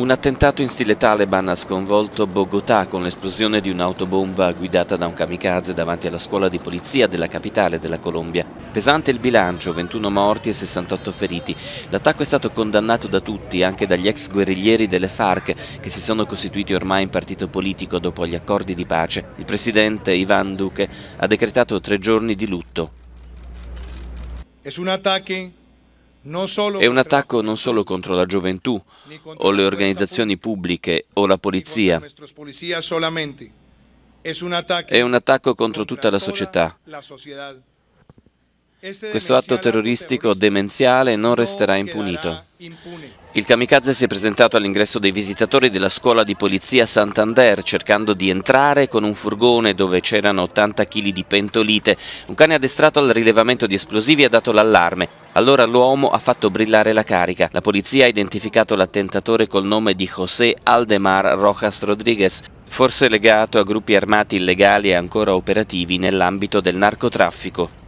Un attentato in stile Taliban ha sconvolto Bogotà con l'esplosione di un'autobomba guidata da un kamikaze davanti alla scuola di polizia della capitale della Colombia. Pesante il bilancio, 21 morti e 68 feriti. L'attacco è stato condannato da tutti, anche dagli ex guerriglieri delle FARC, che si sono costituiti ormai in partito politico dopo gli accordi di pace. Il presidente Ivan Duque ha decretato tre giorni di lutto. È un attacco è un attacco non solo contro la gioventù o le organizzazioni pubbliche o la polizia, è un attacco contro tutta la società. Questo atto terroristico demenziale non resterà impunito. Il kamikaze si è presentato all'ingresso dei visitatori della scuola di polizia Santander cercando di entrare con un furgone dove c'erano 80 kg di pentolite. Un cane addestrato al rilevamento di esplosivi ha dato l'allarme. Allora l'uomo ha fatto brillare la carica. La polizia ha identificato l'attentatore col nome di José Aldemar Rojas Rodriguez, forse legato a gruppi armati illegali e ancora operativi nell'ambito del narcotraffico.